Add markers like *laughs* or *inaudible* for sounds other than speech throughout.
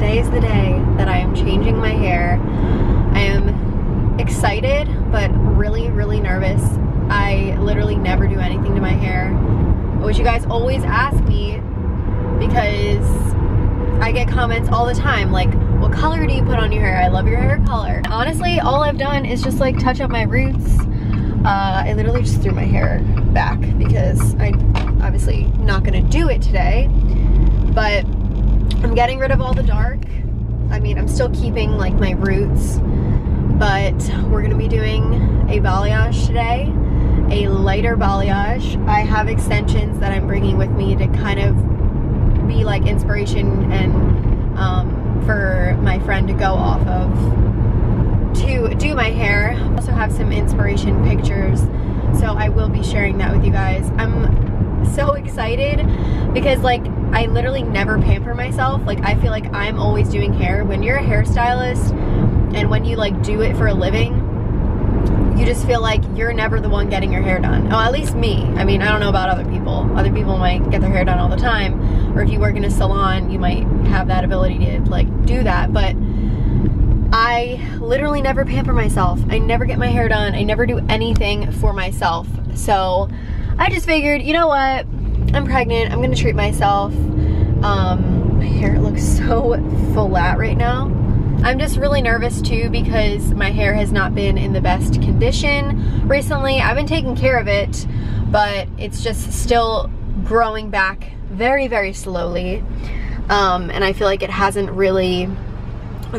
today is the day that I am changing my hair. I am excited, but really, really nervous. I literally never do anything to my hair, which you guys always ask me because I get comments all the time like, what color do you put on your hair? I love your hair color. Honestly, all I've done is just like touch up my roots. Uh, I literally just threw my hair back because I'm obviously not gonna do it today, but I'm getting rid of all the dark. I mean, I'm still keeping like my roots, but we're gonna be doing a balayage today, a lighter balayage. I have extensions that I'm bringing with me to kind of be like inspiration and um, for my friend to go off of to do my hair. I also have some inspiration pictures, so I will be sharing that with you guys. I'm so excited because like I literally never pamper myself. Like I feel like I'm always doing hair. When you're a hairstylist and when you like do it for a living, you just feel like you're never the one getting your hair done. Oh, at least me. I mean, I don't know about other people. Other people might get their hair done all the time. Or if you work in a salon, you might have that ability to like do that. But I literally never pamper myself. I never get my hair done. I never do anything for myself. So I just figured, you know what? I'm pregnant. I'm gonna treat myself. Um, my hair looks *laughs* so flat right now. I'm just really nervous too because my hair has not been in the best condition recently. I've been taking care of it, but it's just still growing back very, very slowly. Um, and I feel like it hasn't really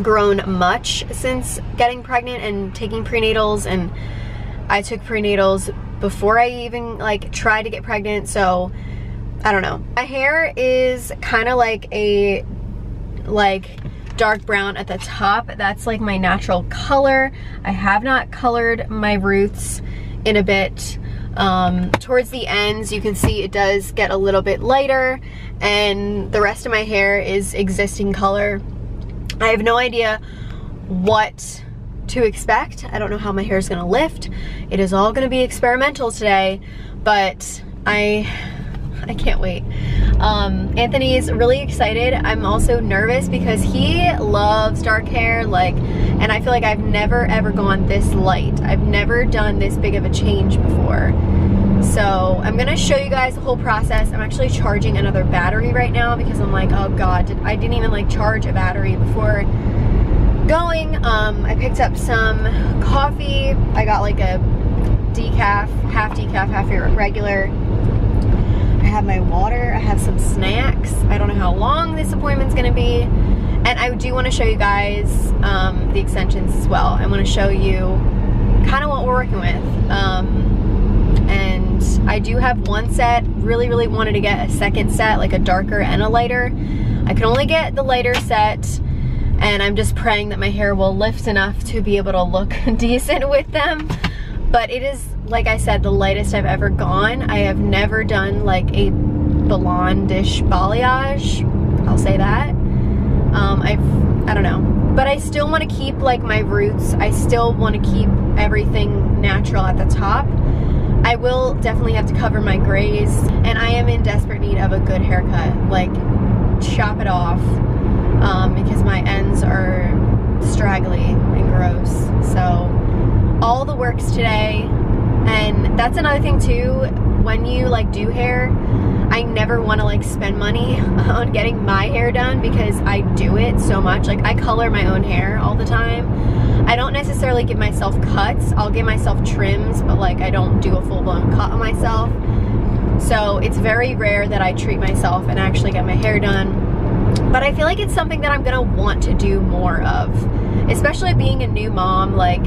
grown much since getting pregnant and taking prenatals and I took prenatals before I even like tried to get pregnant so I don't know. My hair is kind of like a like dark brown at the top. That's like my natural color. I have not colored my roots in a bit. Um, towards the ends, you can see it does get a little bit lighter and the rest of my hair is existing color. I have no idea what to expect. I don't know how my hair is gonna lift. It is all gonna be experimental today, but I I can't wait. Um, Anthony's really excited. I'm also nervous because he loves dark hair, like, and I feel like I've never ever gone this light. I've never done this big of a change before. So I'm gonna show you guys the whole process. I'm actually charging another battery right now because I'm like, oh God, did, I didn't even like charge a battery before going. Um, I picked up some coffee. I got like a decaf, half decaf, half regular I have my water, I have some snacks. I don't know how long this appointment's gonna be. And I do wanna show you guys um, the extensions as well. I wanna show you kind of what we're working with. Um, and I do have one set, really, really wanted to get a second set, like a darker and a lighter. I can only get the lighter set and I'm just praying that my hair will lift enough to be able to look *laughs* decent with them. But it is like I said, the lightest I've ever gone. I have never done like a blondish balayage. I'll say that. Um, I've, I don't know. But I still want to keep like my roots. I still want to keep everything natural at the top. I will definitely have to cover my grays and I am in desperate need of a good haircut. Like chop it off um, because my ends are straggly and gross. So all the works today and that's another thing too, when you like do hair, I never want to like spend money *laughs* on getting my hair done because I do it so much. Like I color my own hair all the time. I don't necessarily give myself cuts. I'll give myself trims, but like I don't do a full blown cut on myself. So it's very rare that I treat myself and actually get my hair done. But I feel like it's something that I'm gonna want to do more of. Especially being a new mom, like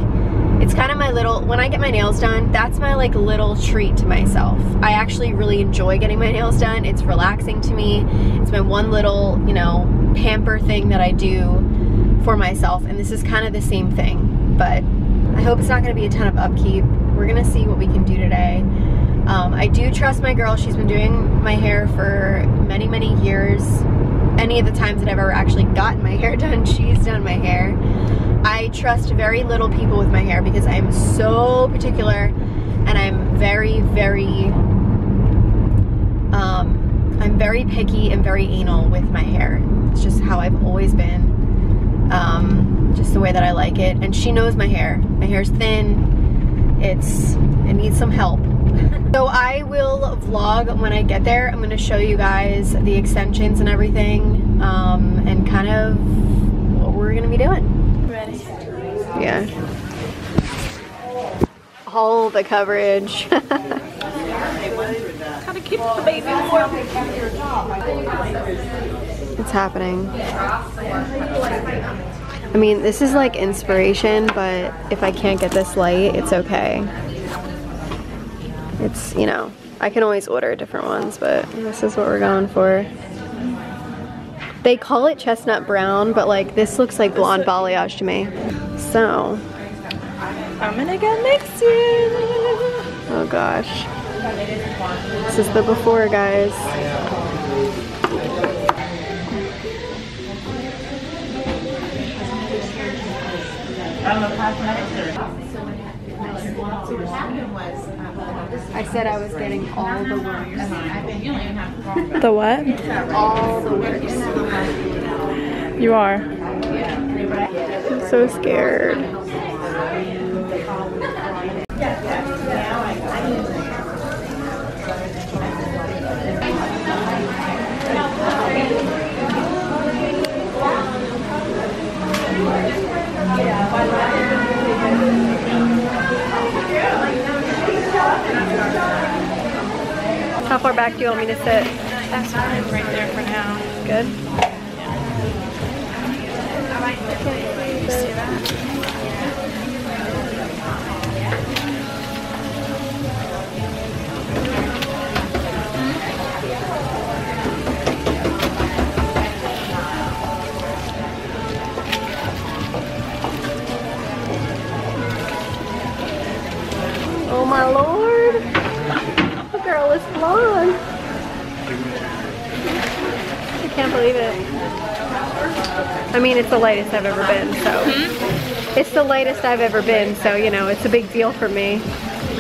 it's kind of my little, when I get my nails done, that's my like little treat to myself. I actually really enjoy getting my nails done. It's relaxing to me. It's my one little, you know, pamper thing that I do for myself. And this is kind of the same thing, but I hope it's not gonna be a ton of upkeep. We're gonna see what we can do today. Um, I do trust my girl. She's been doing my hair for many, many years. Any of the times that I've ever actually gotten my *laughs* hair done, she's done my hair. I trust very little people with my hair because I am so particular and I'm very, very, um, I'm very picky and very anal with my hair. It's just how I've always been. Um, just the way that I like it. And she knows my hair. My hair's thin. It's, it needs some help. So I will vlog when I get there. I'm gonna show you guys the extensions and everything um, and kind of what we're gonna be doing. Ready? Yeah. All the coverage. *laughs* Gotta keep the baby warm. It's happening. I mean, this is like inspiration, but if I can't get this light, it's okay. It's, you know, I can always order different ones, but this is what we're going for. They call it chestnut brown, but like this looks like blonde balayage to me. So, I'm gonna get next year. oh gosh. This is the before, guys. I said I was getting all the works. The what? All the works. You are. I'm so scared. How far back do you want me to sit? That's fine right there for now. Good. You the lightest I've ever been, so. Hmm? It's the lightest I've ever been, so, you know, it's a big deal for me.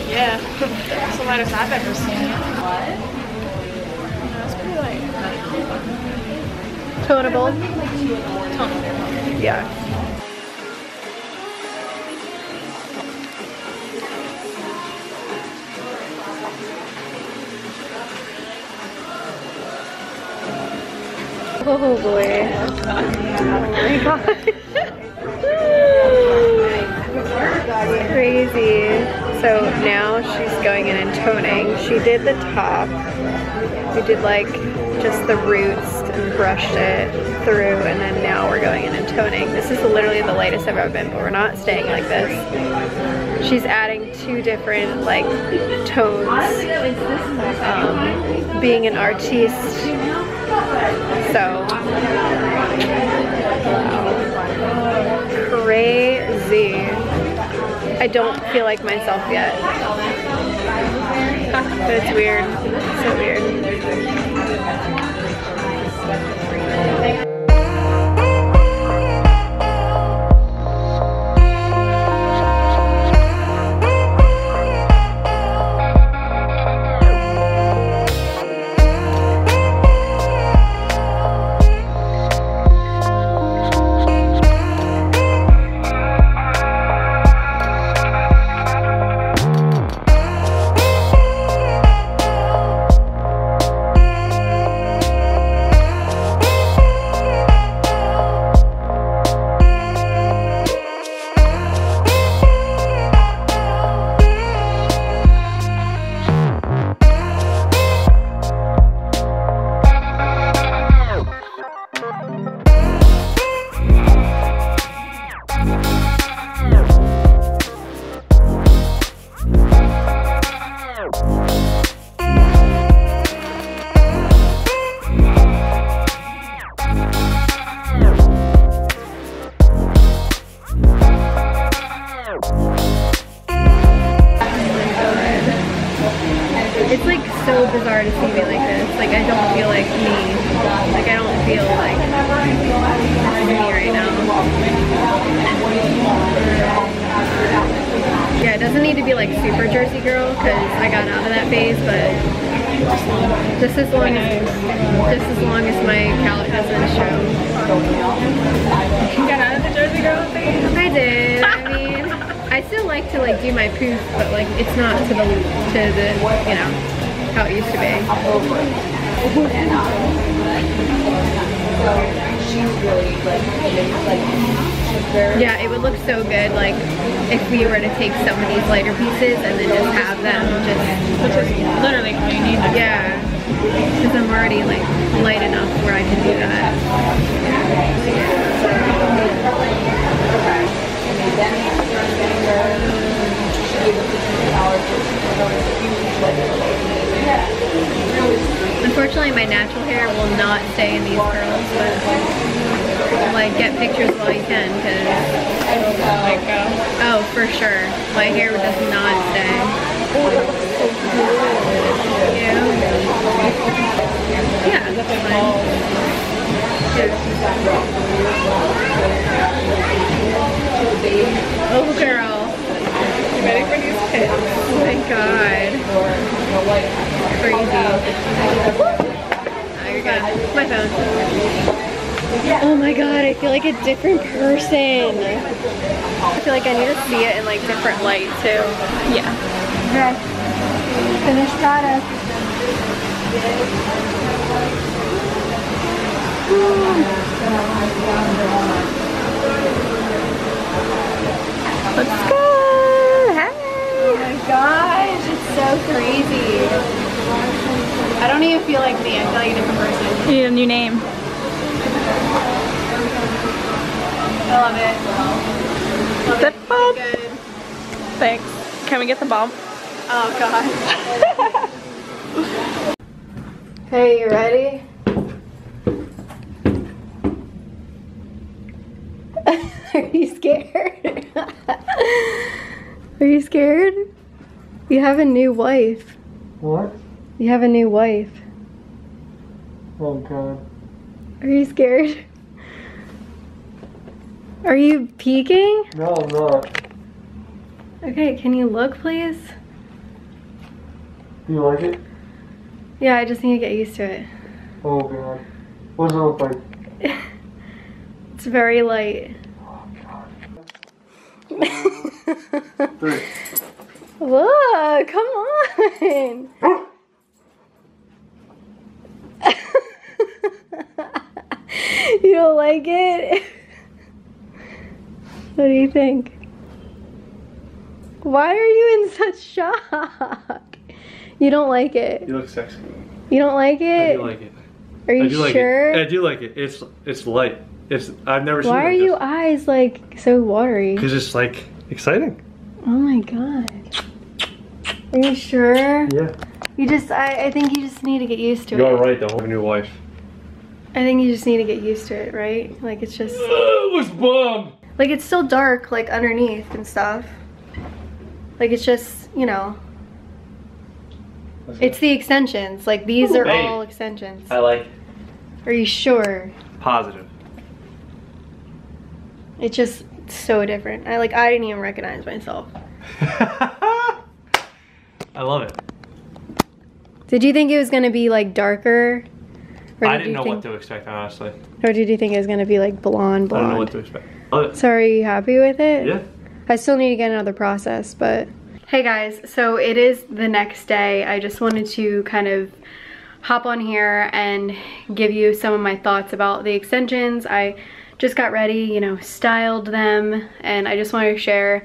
Yeah. That's the lightest I've ever seen. What? That's pretty light. Tonable. Tonal. Yeah. Oh boy. My *laughs* god. Crazy. So now she's going in and toning. She did the top. We did like just the roots and brushed it through and then now we're going in and toning. This is literally the lightest I've ever been, but we're not staying like this. She's adding two different like tones. Um, being an artiste. So crazy. I don't feel like myself yet. *laughs* but it's weird. It's so weird. So bizarre to see me like this. Like I don't feel like me. Like I don't feel like me right now. Yeah, it doesn't need to be like super Jersey girl because I got out of that phase, but just as long as just as long as my palette doesn't show. You got out of the Jersey Girl thing? I did. I mean, I still like to like do my poof, but like it's not to the to the you know how it used to be. Yeah, it would look so good like if we were to take some of these lighter pieces and then just have them just Which is literally all you need. yeah. Because I'm already like light enough where I can do that. Unfortunately, my natural hair will not stay in these curls, but like get pictures while you can, because oh, for sure, my hair does not stay. Yeah. Yeah. Oh, girl. Ready for these pits? Oh my god. Crazy. Oh. My phone. Oh my god, I feel like a different person. I feel like I need to see it in like different light too. Yeah. Okay. Finished product. Let's go! Gosh, it's so crazy. I don't even feel like me, I feel like a different person. You need a new name. I love it. Love That it. bomb. Good. Thanks. Can we get the bomb? Oh god. *laughs* hey, you ready? *laughs* Are you scared? *laughs* Are you scared? You have a new wife. What? You have a new wife. Oh god. Are you scared? Are you peeking? No, I'm not. Okay, can you look please? Do you like it? Yeah, I just need to get used to it. Oh god. What does it look like? *laughs* It's very light. Oh, *laughs* Three. Look, come on. *gasps* *laughs* you don't like it? What do you think? Why are you in such shock? You don't like it. You look sexy. You don't like I it? do like it. Are you I do like sure? it. I do like it. It's it's light. It's I've never seen Why are like you eyes like so watery? Because it's like exciting. Oh my god. Are you sure? Yeah. You just, I, I think you just need to get used to it. You're right though. I have a new wife. I think you just need to get used to it, right? Like it's just, *gasps* it was bomb. like it's still dark, like underneath and stuff. Like it's just, you know, it's the extensions. Like these are Hey. all extensions. I like Are you sure? positive. It's just so different. I like, I didn't even recognize myself. *laughs* I love it. Did you think it was gonna be like darker? Or I did didn't know think, what to expect honestly. Or did you think it was gonna be like blonde, I blonde? don't know what to expect. Love it. So are you happy with it? Yeah. I still need to get another process, but. Hey guys, so it is the next day. I just wanted to kind of hop on here and give you some of my thoughts about the extensions. I just got ready, you know, styled them, and I just wanted to share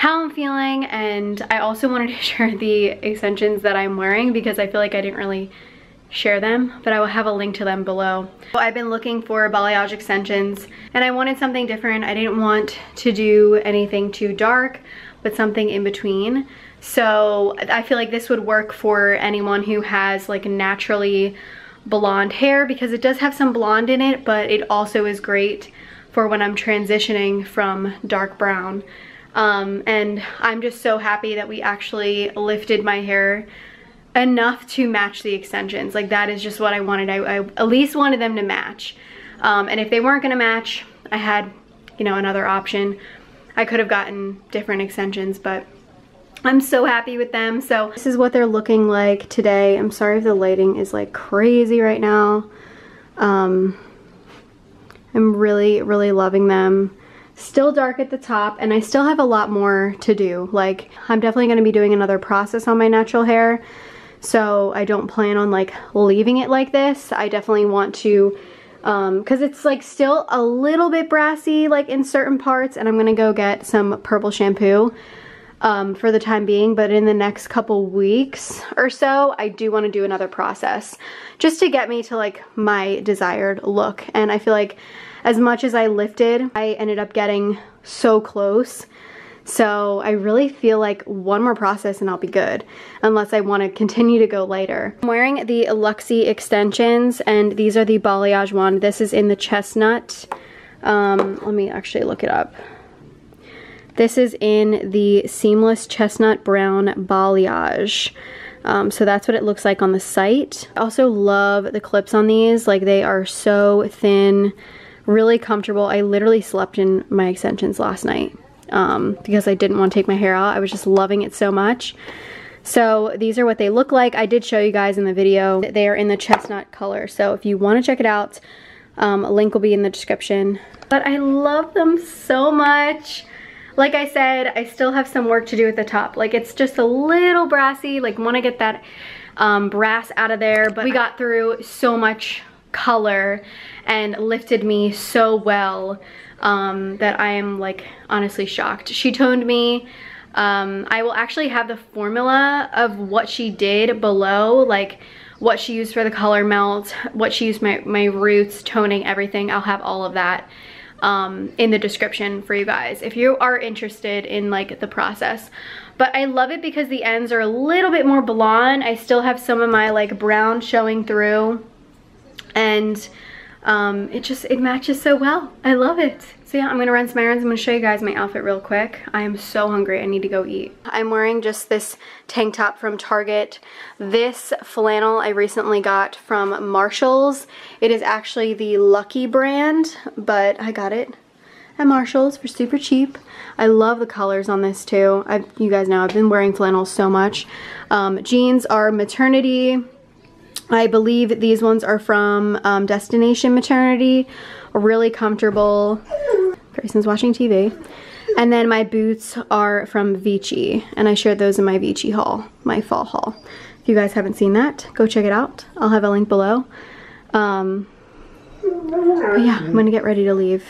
how I'm feeling and I also wanted to *laughs* share the extensions that I'm wearing because I feel like I didn't really share them, but I will have a link to them below. I've been looking for balayage extensions and I wanted something different. I didn't want to do anything too dark, but something in between. So I feel like this would work for anyone who has like naturally blonde hair because it does have some blonde in it, but it also is great for when I'm transitioning from dark brown. Um, and I'm just so happy that we actually lifted my hair enough to match the extensions. Like that is just what I wanted. I, I at least wanted them to match. Um, and if they weren't gonna match, I had, you know, another option. I could have gotten different extensions, but I'm so happy with them. So this is what they're looking like today. I'm sorry if the lighting is like crazy right now. Um, I'm really, really loving them. Still dark at the top and I still have a lot more to do. Like I'm definitely gonna be doing another process on my natural hair. So I don't plan on like leaving it like this. I definitely want to, um, cause it's like still a little bit brassy like in certain parts and I'm gonna go get some purple shampoo um, for the time being, but in the next couple weeks or so, I do want to do another process just to get me to like my desired look. And I feel like as much as I lifted, I ended up getting so close. So I really feel like one more process and I'll be good, unless I want to continue to go lighter. I'm wearing the Luxy extensions and these are the balayage one. This is in the chestnut. Um, let me actually look it up. This is in the Seamless Chestnut Brown Balayage. Um, so that's what it looks like on the site. I also love the clips on these. Like they are so thin, really comfortable. I literally slept in my extensions last night um, because I didn't want to take my hair out. I was just loving it so much. So these are what they look like. I did show you guys in the video. They are in the chestnut color. So if you want to check it out, um, a link will be in the description. But I love them so much. Like I said, I still have some work to do at the top. Like it's just a little brassy, like want to get that um, brass out of there. But we got through so much color and lifted me so well um, that I am like honestly shocked. She toned me. Um, I will actually have the formula of what she did below, like what she used for the color melt, what she used my, my roots, toning, everything. I'll have all of that um, in the description for you guys if you are interested in like the process. But I love it because the ends are a little bit more blonde. I still have some of my like brown showing through and um, it just, it matches so well. I love it. So yeah, I'm gonna run some errands. I'm gonna show you guys my outfit real quick. I am so hungry, I need to go eat. I'm wearing just this tank top from Target. This flannel I recently got from Marshall's. It is actually the Lucky brand, but I got it at Marshall's for super cheap. I love the colors on this too. i you guys know I've been wearing flannels so much. Um, jeans are maternity. I believe these ones are from um, Destination Maternity. Really comfortable. Grayson's watching TV. And then my boots are from Vici, and I shared those in my Vici haul, my fall haul. If you guys haven't seen that, go check it out. I'll have a link below. Um, yeah, I'm gonna get ready to leave.